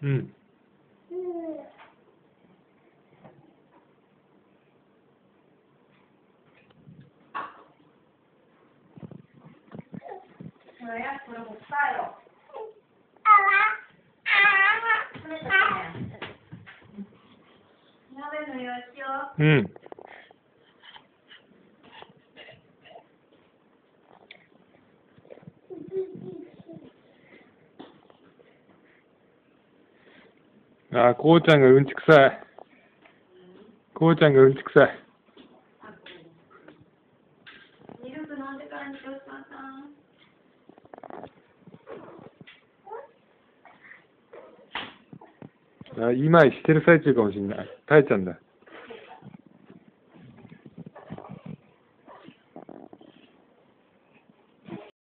嗯。嗯。嗯。嗯。嗯。ああ、こうちゃんがうんちくさい。こうちゃんがうんちくさい。あ今してる最中かもしれない。たえちゃんだ。